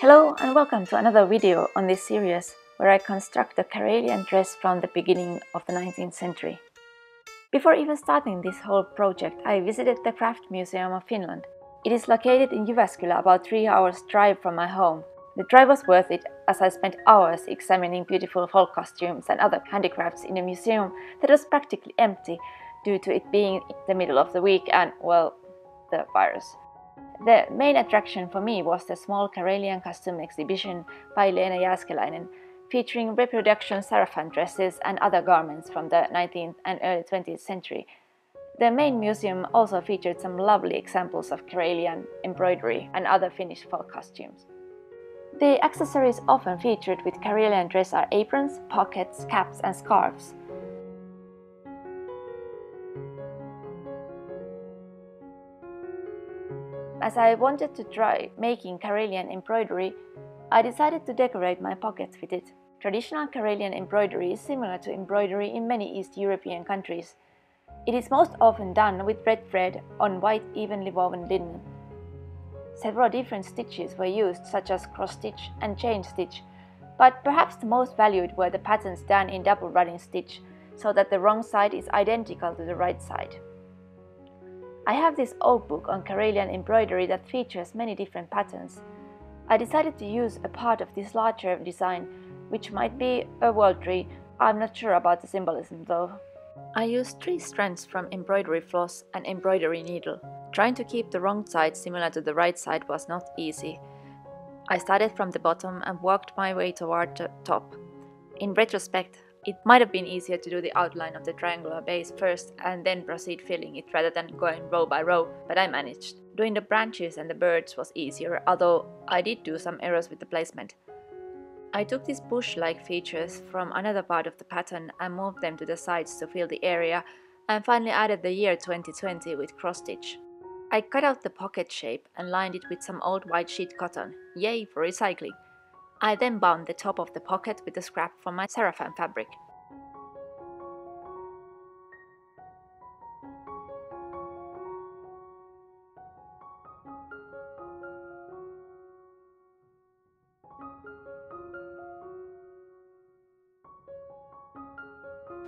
Hello and welcome to another video on this series where I construct a Karelian dress from the beginning of the 19th century. Before even starting this whole project, I visited the Craft Museum of Finland. It is located in Jyväskylä about 3 hours drive from my home. The drive was worth it as I spent hours examining beautiful folk costumes and other handicrafts in a museum that was practically empty due to it being the middle of the week and, well, the virus. The main attraction for me was the small Karelian costume exhibition by Lena Jääskeläinen, featuring reproduction sarafan dresses and other garments from the 19th and early 20th century. The main museum also featured some lovely examples of Karelian embroidery and other Finnish folk costumes. The accessories often featured with Karelian dress are aprons, pockets, caps and scarves. As I wanted to try making Karelian embroidery, I decided to decorate my pockets with it. Traditional Karelian embroidery is similar to embroidery in many East European countries. It is most often done with red thread on white evenly woven linen. Several different stitches were used such as cross stitch and chain stitch, but perhaps the most valued were the patterns done in double running stitch so that the wrong side is identical to the right side. I have this old book on Karelian embroidery that features many different patterns. I decided to use a part of this larger design, which might be a world tree, I'm not sure about the symbolism though. I used three strands from embroidery floss and embroidery needle. Trying to keep the wrong side similar to the right side was not easy. I started from the bottom and worked my way toward the top. In retrospect, it might have been easier to do the outline of the triangular base first and then proceed filling it rather than going row by row, but I managed. Doing the branches and the birds was easier, although I did do some errors with the placement. I took these bush-like features from another part of the pattern and moved them to the sides to fill the area, and finally added the year 2020 with cross-stitch. I cut out the pocket shape and lined it with some old white sheet cotton. Yay for recycling! I then bound the top of the pocket with a scrap from my sarafan fabric.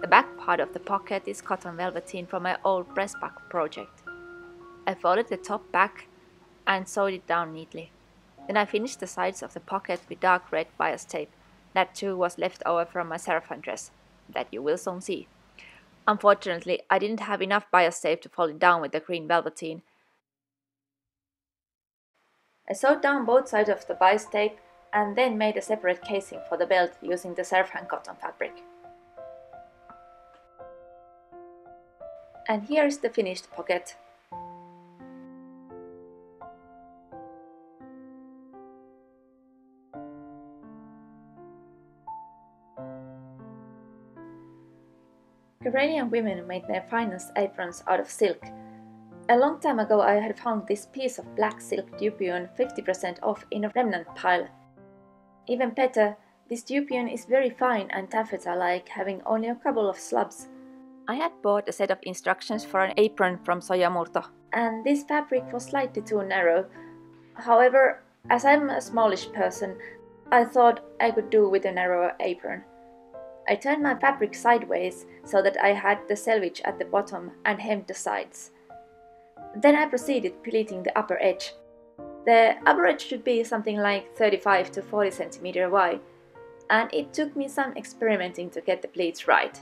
The back part of the pocket is cotton velveteen from my old breastback project. I folded the top back and sewed it down neatly. Then I finished the sides of the pocket with dark red bias tape. That too was left over from my sarafan dress. That you will soon see. Unfortunately, I didn't have enough bias tape to fold it down with the green velveteen. I sewed down both sides of the bias tape and then made a separate casing for the belt using the sarafan cotton fabric. And here is the finished pocket. Karelian women made their finest aprons out of silk. A long time ago I had found this piece of black silk dupion 50% off in a remnant pile. Even better, this dupion is very fine and taffeta-like, having only a couple of slubs. I had bought a set of instructions for an apron from Sojamurto, and this fabric was slightly too narrow. However, as I'm a smallish person, I thought I could do with a narrower apron. I turned my fabric sideways so that I had the selvage at the bottom and hemmed the sides. Then I proceeded pleating the upper edge. The upper edge should be something like 35 to 40 centimeter wide, and it took me some experimenting to get the pleats right.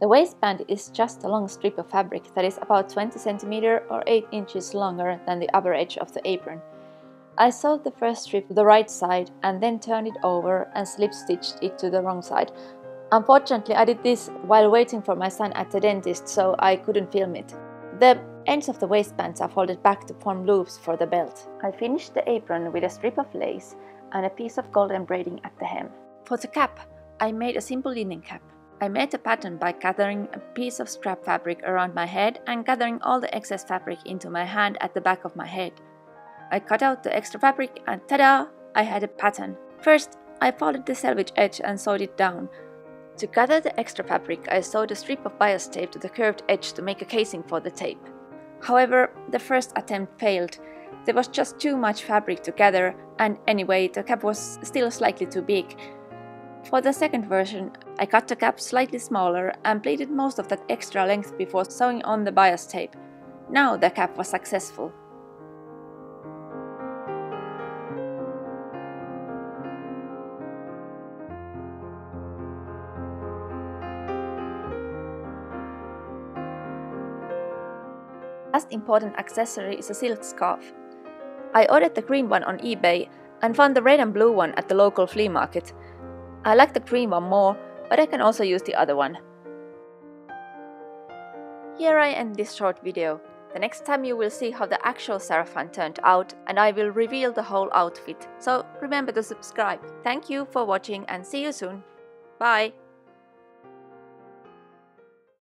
The waistband is just a long strip of fabric that is about 20 cm or 8 inches longer than the upper edge of the apron. I sewed the first strip to the right side and then turned it over and slip stitched it to the wrong side. Unfortunately, I did this while waiting for my son at the dentist, so I couldn't film it. The ends of the waistbands are folded back to form loops for the belt. I finished the apron with a strip of lace and a piece of gold braiding at the hem. For the cap, I made a simple linen cap. I made a pattern by gathering a piece of scrap fabric around my head and gathering all the excess fabric into my hand at the back of my head. I cut out the extra fabric and ta-da! I had a pattern. First, I folded the selvage edge and sewed it down. To gather the extra fabric, I sewed a strip of bias tape to the curved edge to make a casing for the tape. However, the first attempt failed. There was just too much fabric to gather, and anyway, the cap was still slightly too big. For the second version, I cut the cap slightly smaller and pleated most of that extra length before sewing on the bias tape. Now the cap was successful. last important accessory is a silk scarf. I ordered the green one on eBay and found the red and blue one at the local flea market. I like the green one more, but I can also use the other one. Here I end this short video. The next time you will see how the actual sarafan turned out and I will reveal the whole outfit, so remember to subscribe. Thank you for watching and see you soon. Bye!